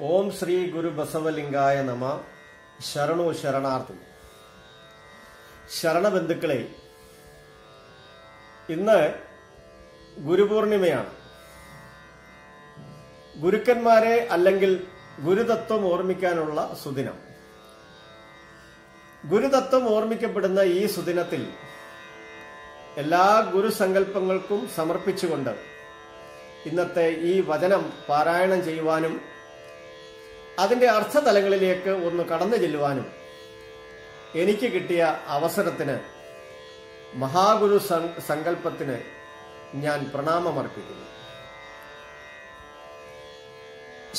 ഓം ശ്രീ ഗുരു ബസവലിംഗായ നമ. ശരണോ ശരണാർത്ഥി ശരണബന്ധുക്കളെ ഇന്ന് ഗുരുപൂർണിമയാണ്. ഗുരുക്കന്മാരെ അല്ലെങ്കിൽ ഗുരുതത്വം ഓർമ്മിക്കാനുള്ള സുദിനം. ഗുരുതത്വം ഓർമ്മിക്കപ്പെടുന്ന ഈ സുദിനത്തിൽ എല്ലാ ഗുരുസങ്കല്പങ്ങൾക്കും സമർപ്പിച്ചുകൊണ്ട് ഇന്നത്തെ ഈ വചനം പാരായണം ചെയ്യുവാനും അതിന്റെ അർത്ഥതലങ്ങളിലേക്ക് ഒന്ന് കടന്നു ചെല്ലുവാനും എനിക്ക് കിട്ടിയ അവസരത്തിന് മഹാഗുരു സങ്കല്പത്തിന് ഞാൻ പ്രണാമമർപ്പിക്കുന്നു.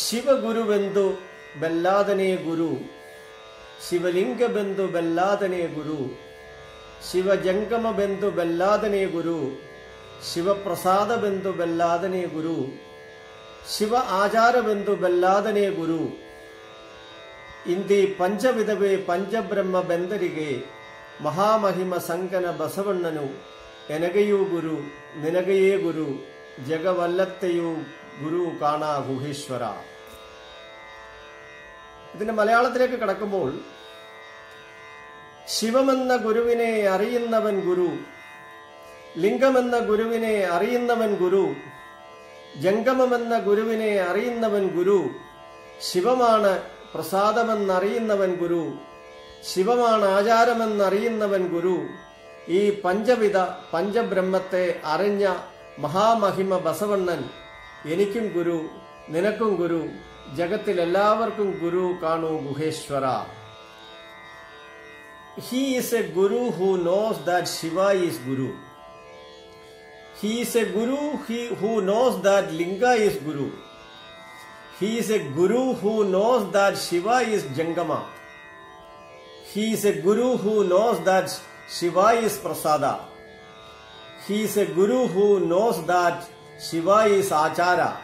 ശിവഗുരുവെന്തു ബല്ലാതനേ ഗുരു ശിവലിംഗ ബന്ധു ബല്ലാതനേ ഗുരു ശിവജംഗമ ബന്ധു ബല്ലാതനേ ഗുരു ശിവപ്രസാദ ബന്ധു ബല്ലാതനേ ഗുരു ശിവ ആചാരബന്ധു ബല്ലാതനേ ഗുരു ಗುರು ಇಂದಿ ಪಂಚವಿಧವೇ ಪಂಚಬ್ರಹ್ಮ ಬೆಂದರಿಗೆ ಮಹಾಮಹಿಮ ಸಂಕನ ಬಸವಣ್ಣನು ಎನಗೆಯೂ ಗುರು ನಿನಗೆಯೇ ಗುರು ജഗവല്ലത്തെയു ഗുരു കാണാ ഗുഹേശ്വര ഇതിന്റെ മലയാളത്തിലേക്ക് കടക്കുമ്പോൾ ശിവമെന്ന ഗുരുവിനെ അറിയുന്നവൻ ഗുരു ലിംഗമെന്ന ഗുരുവിനെ അറിയുന്നവൻ ഗുരു ജംഗമമെന്ന ഗുരുവിനെ അറിയുന്നവൻ ഗുരു ശിവമാണ് പ്രസാദമെന്നറിയുന്നവൻ ഗുരു. ശിവമാണ് ആചാരമെന്നറിയുന്നവൻ ഗുരു. ഈ പഞ്ചവിധ പഞ്ചബ്രഹ്മത്തെ അറിഞ്ഞ മഹാമഹിമ ബസവണ്ണൻ എനിക്കും ഗുരു നിനക്കും ഗുരു ജഗത്തിലെല്ലാവർക്കും ഗുരു കാണൂ Guheshwara. He is a guru who knows that Shiva is guru He is a guru who knows that Linga is guru. He is a guru who knows that Shiva is Jangama. He is a guru who knows that Shiva is Prasada. He is a guru who knows that Shiva is Achara.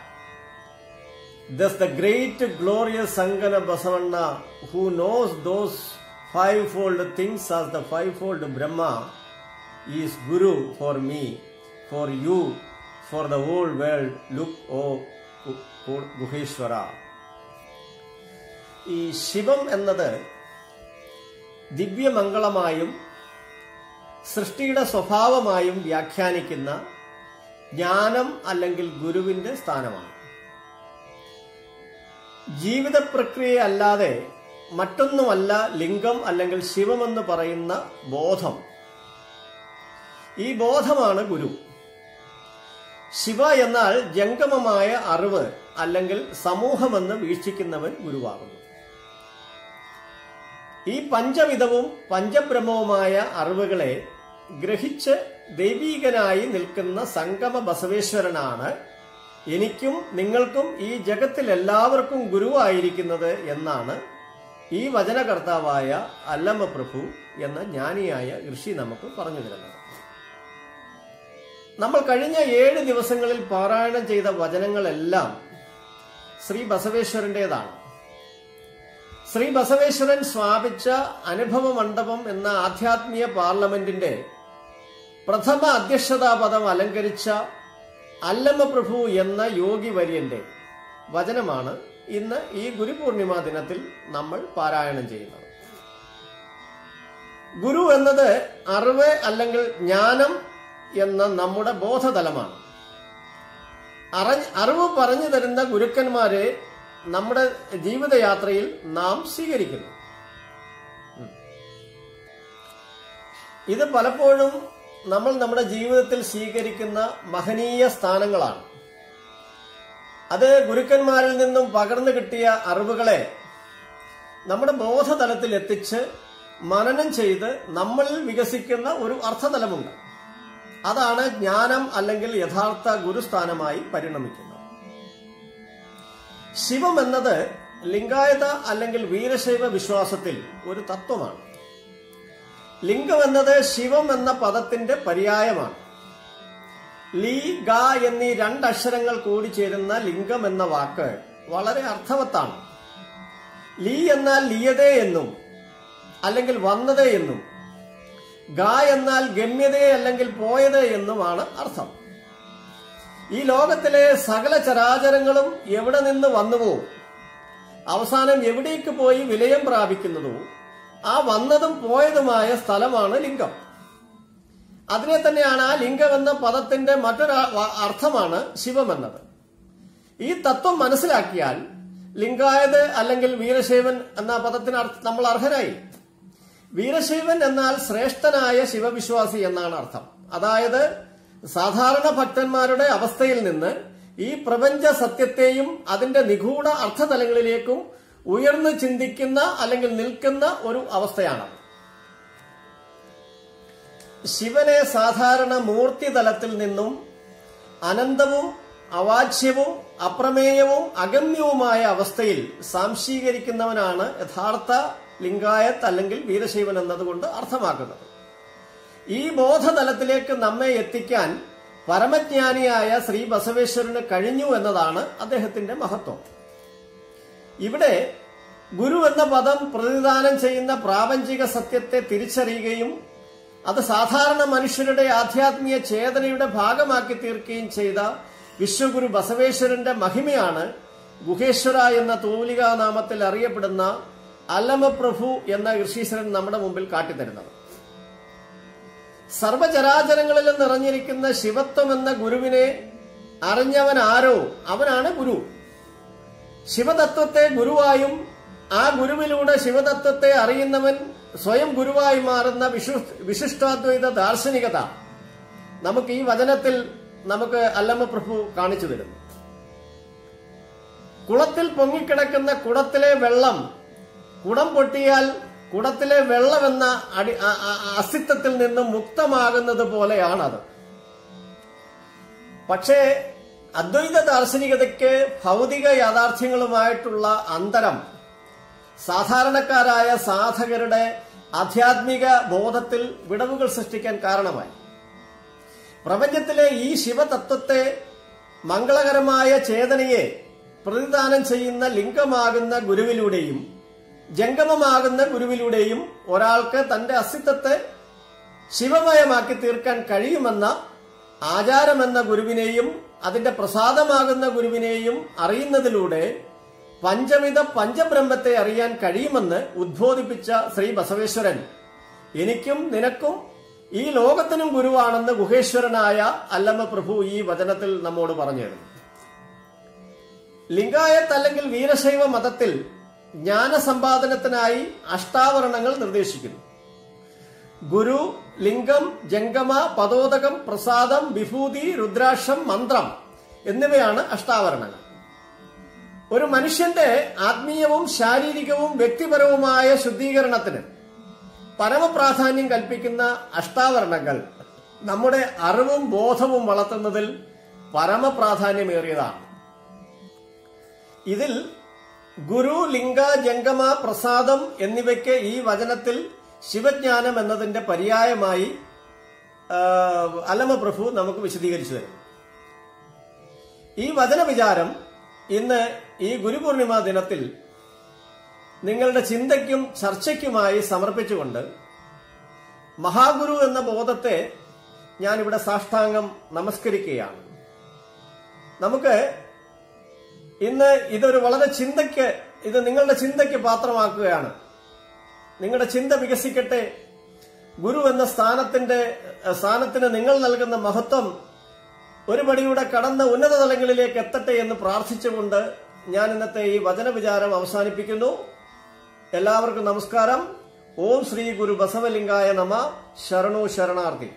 Thus the great glorious Sangana Basavanna who knows those fivefold things as the fivefold Brahma is guru for me. for you, for the whole world, look, O Gu- Guheshwara. ഈ ശിവം എന്നത് ദിവ്യമംഗളമായും സൃഷ്ടിയുടെ സ്വഭാവമായും വ്യാഖ്യാനിക്കുന്ന ജ്ഞാനം അല്ലെങ്കിൽ ഗുരുവിന്റെ സ്ഥാനമാണ്. ജീവിത പ്രക്രിയ അല്ലാതെ മറ്റൊന്നുമല്ല ലിംഗം അല്ലെങ്കിൽ ശിവമെന്ന് പറയുന്ന ബോധം. ഈ ബോധമാണ് ഗുരു. ശിവ എന്നാൽ ജംഗമമായ അറിവ് അല്ലെങ്കിൽ സമൂഹമെന്ന് വീക്ഷിക്കുന്നവൻ ഗുരുവാകുന്നു ഈ പഞ്ചവിധവും പഞ്ചബ്രഹ്മവുമായ അറിവുകളെ ഗ്രഹിച്ച് ദൈവീകനായി നിൽക്കുന്ന സംഗമ ബസവേശ്വരനാണ് എനിക്കും നിങ്ങൾക്കും ഈ ജഗത്തിലെല്ലാവർക്കും ഗുരുവായിരിക്കുന്നത് എന്നാണ് ഈ വചനകർത്താവായ അല്ലമ്മ പ്രഭു എന്ന ജ്ഞാനിയായ ഋഷി നമുക്ക് പറഞ്ഞു തരുന്നത്. നമ്മൾ കഴിഞ്ഞ ഏഴ് ദിവസങ്ങളിൽ പാരായണം ചെയ്ത വചനങ്ങളെല്ലാം ശ്രീ ബസവേശ്വരന്റേതാണ്. ശ്രീ ബസവേശ്വരൻ സ്ഥാപിച്ച അനുഭവ മണ്ഡപം എന്ന ആധ്യാത്മിക പാർലമെന്റിന്റെ പ്രഥമ അധ്യക്ഷതാ പദം അലങ്കരിച്ച അല്ലമ്മ പ്രഭു എന്ന യോഗി വര്യന്റെ വചനമാണ് ഇന്ന് ഈ ഗുരുപൂർണിമ ദിനത്തിൽ നമ്മൾ പാരായണം ചെയ്യുന്നത്. ഗുരു എന്നത് അറിവ് അല്ലെങ്കിൽ ജ്ഞാനം എന്ന നമ്മുടെ ബോധതലമാണ്. അറിഞ്ഞ് അറിവ് പറഞ്ഞു തരുന്ന ഗുരുക്കന്മാരെ നമ്മുടെ ജീവിതയാത്രയിൽ നാം സ്വീകരിക്കുന്നു. ഇത് പലപ്പോഴും നമ്മൾ നമ്മുടെ ജീവിതത്തിൽ സ്വീകരിക്കുന്ന മഹനീയ സ്ഥാനങ്ങളാണ്. അത് ഗുരുക്കന്മാരിൽ നിന്നും പകർന്നു കിട്ടിയ അറിവുകളെ നമ്മുടെ ബോധതലത്തിൽ എത്തിച്ച് മനനം ചെയ്ത് നമ്മളിൽ വികസിക്കുന്ന ഒരു അർത്ഥതലമുണ്ട്. അതാണ് ജ്ഞാനം അല്ലെങ്കിൽ യഥാർത്ഥ ഗുരുസ്ഥാനമായി പരിണമിക്കുന്നത്. ശിവം എന്നത് ലിംഗായത അല്ലെങ്കിൽ വീരശൈവ വിശ്വാസത്തിൽ ഒരു തത്വമാണ്. ലിംഗം എന്നത് ശിവം എന്ന പദത്തിന്റെ പര്യായമാണ്. ലീ ഗ എന്നീ രണ്ടക്ഷരങ്ങൾ കൂടി ചേരുന്ന ലിംഗം എന്ന വാക്ക് വളരെ അർത്ഥവത്താണ്. ലീ എന്നാൽ ലിയതേ എന്നും അല്ലെങ്കിൽ വന്നതേ എന്നും ഗ എന്നാൽ ഗമ്യതയെ അല്ലെങ്കിൽ പോയത് എന്നുമാണ് അർത്ഥം. ഈ ലോകത്തിലെ സകല ചരാചരങ്ങളും എവിടെ നിന്ന് വന്നുവോ അവസാനം എവിടേക്ക് പോയി വിലയം പ്രാപിക്കുന്നതോ ആ വന്നതും പോയതുമായ സ്ഥലമാണ് ലിംഗം. അതിനെ തന്നെയാണ് ആ ലിംഗം എന്ന പദത്തിന്റെ മറ്റൊരു അർത്ഥമാണ് ശിവമെന്നത്. ഈ തത്വം മനസ്സിലാക്കിയാൽ ലിംഗായത് അല്ലെങ്കിൽ വീരശൈവൻ എന്ന പദത്തിന് നമ്മൾ അർഹരായി. വീരശൈവൻ എന്നാൽ ശ്രേഷ്ഠനായ ശിവവിശ്വാസി എന്നാണ് അർത്ഥം. അതായത് സാധാരണ ഭക്തന്മാരുടെ അവസ്ഥയിൽ നിന്ന് ഈ പ്രപഞ്ച സത്യത്തെയും അതിന്റെ നിഗൂഢ അർത്ഥതലങ്ങളിലേക്കും ഉയർന്നു ചിന്തിക്കുന്ന അല്ലെങ്കിൽ നിൽക്കുന്ന ഒരു അവസ്ഥയാണ്. ശിവനെ സാധാരണ മൂർത്തി തലത്തിൽ നിന്നും അനന്തവും അവാച്യവും അപ്രമേയവും അഗമ്യവുമായ അവസ്ഥയിൽ സാംശീകരിക്കുന്നവനാണ് യഥാർത്ഥ ലിംഗായത്ത് അല്ലെങ്കിൽ വീരശൈവൻ എന്നതുകൊണ്ട് അർത്ഥമാക്കുന്നത്. ഈ ബോധതലത്തിലേക്ക് നമ്മെ എത്തിക്കാൻ പരമജ്ഞാനിയായ ശ്രീ ബസവേശ്വരന് കഴിഞ്ഞു എന്നതാണ് അദ്ദേഹത്തിന്റെ മഹത്വം. ഇവിടെ ഗുരു എന്ന പദം പ്രതിദാനം ചെയ്യുന്ന പ്രാപഞ്ചിക സത്യത്തെ തിരിച്ചറിയുകയും അത് സാധാരണ മനുഷ്യരുടെ ആധ്യാത്മിക ചേതനയുടെ ഭാഗമാക്കി തീർക്കുകയും ചെയ്ത വിശ്വഗുരു ബസവേശ്വരന്റെ മഹിമയാണ് ഗുഹേശ്വര എന്ന തൂലികാ നാമത്തിൽ അറിയപ്പെടുന്ന അല്ലമപ്രഭു എന്ന ഋഷീശ്വരൻ നമ്മുടെ മുമ്പിൽ കാട്ടിത്തരുന്നത്. സർവചരാചരങ്ങളിലും നിറഞ്ഞിരിക്കുന്ന ശിവത്വം എന്ന ഗുരുവിനെ അറിഞ്ഞവൻ ആരോ? അവനാണ് ഗുരു. ശിവതത്വത്തെ ഗുരുവായും ആ ഗുരുവിലൂടെ ശിവതത്വത്തെ അറിയുന്നവൻ സ്വയം ഗുരുവായി മാറുന്ന വിശു വിശിഷ്ടാദ്വൈത ദാർശനികത നമുക്ക് ഈ വചനത്തിൽ നമുക്ക് അല്ലമ്മ പ്രഭു കാണിച്ചു തരുന്നു. കുളത്തിൽ പൊങ്ങിക്കിടക്കുന്ന കുടത്തിലെ വെള്ളം കുടം പൊട്ടിയാൽ കുടത്തിലെ വെള്ളമെന്ന അടി അസ്തിത്വത്തിൽ നിന്നും മുക്തമാകുന്നത് പോലെയാണത്. പക്ഷേ അദ്വൈത ദാർശനികതയ്ക്ക് ഭൗതിക യാഥാർത്ഥ്യങ്ങളുമായിട്ടുള്ള അന്തരം സാധാരണക്കാരായ സാധകരുടെ ആധ്യാത്മിക ബോധത്തിൽ വിടവുകൾ സൃഷ്ടിക്കാൻ കാരണമായി. പ്രപഞ്ചത്തിലെ ഈ ശിവതത്വത്തെ മംഗളകരമായ ചേതനയെ പ്രതിദാനം ചെയ്യുന്ന ലിംഗമാകുന്ന ഗുരുവിലൂടെയും ജംഗമമാകുന്ന ഗുരുവിലൂടെയും ഒരാൾക്ക് തന്റെ അസ്തിത്വത്തെ ശിവമയമാക്കി തീർക്കാൻ കഴിയുമെന്ന ആചാരമെന്ന ഗുരുവിനെയും അതിന്റെ പ്രസാദമാകുന്ന ഗുരുവിനെയും അറിയുന്നതിലൂടെ പഞ്ചമിത പഞ്ചബ്രഹ്മത്തെ അറിയാൻ കഴിയുമെന്ന് ഉദ്ബോധിപ്പിച്ച ശ്രീ ബസവേശ്വരൻ. എനിക്കും നിനക്കും ഈ ലോകത്തിനും ഗുരുവാണെന്ന് ഗുഹേശ്വരനായ അല്ലമ്മ പ്രഭു ഈ വചനത്തിൽ നമ്മോട് പറഞ്ഞു തരുന്നു ലിംഗായത്ത് അല്ലെങ്കിൽ വീരശൈവ മതത്തിൽ ജ്ഞാനസമ്പാദനത്തിനായി അഷ്ടാവരണങ്ങൾ നിർദ്ദേശിക്കുന്നു. ഗുരു ലിംഗം ജംഗമ പദോദകം പ്രസാദം വിഭൂതി രുദ്രാക്ഷം മന്ത്രം എന്നിവയാണ് അഷ്ടാവരണങ്ങൾ. ഒരു മനുഷ്യന്റെ ആത്മീയവും ശാരീരികവും വ്യക്തിപരവുമായ ശുദ്ധീകരണത്തിന് പരമപ്രാധാന്യം കൽപ്പിക്കുന്ന അഷ്ടാവരണങ്ങൾ നമ്മുടെ അറിവും ബോധവും വളർത്തുന്നതിൽ പരമപ്രാധാന്യമേറിയതാണ്. ഇതിൽ ഗുരു ലിംഗ ജംഗമ പ്രസാദം എന്നിവയ്ക്ക് ഈ വചനത്തിൽ ശിവജ്ഞാനം എന്നതിന്റെ പര്യായമായി അലമ പ്രഭു നമുക്ക് വിശദീകരിച്ചു തരും. ഈ വചന വിചാരം ഇന്ന് ഈ ഗുരുപൂർണിമ ദിനത്തിൽ നിങ്ങളുടെ ചിന്തയ്ക്കും ചർച്ചയ്ക്കുമായി സമർപ്പിച്ചുകൊണ്ട് മഹാഗുരു എന്ന ബോധത്തെ ഞാനിവിടെ സാഷ്ടാംഗം നമസ്കരിക്കുകയാണ്. നമുക്ക് ഇന്ന് ഇതൊരു വളരെ ചിന്തയ്ക്ക് ഇത് നിങ്ങളുടെ ചിന്തയ്ക്ക് പാത്രമാക്കുകയാണ്. നിങ്ങളുടെ ചിന്ത വികസിക്കട്ടെ. ഗുരു എന്ന സ്ഥാനത്തിന്റെ സ്ഥാനത്തിന് നിങ്ങൾ നൽകുന്ന മഹത്വം ഒരു കടന്ന ഉന്നത തലങ്ങളിലേക്ക് എത്തട്ടെ എന്ന് പ്രാർത്ഥിച്ചുകൊണ്ട് ഞാൻ ഇന്നത്തെ ഈ വചന വിചാരം അവസാനിപ്പിക്കുന്നു. എല്ലാവർക്കും നമസ്കാരം. ഓം ശ്രീ ഗുരു ബസവലിംഗായ നമ. ശരണോ ശരണാർത്ഥി.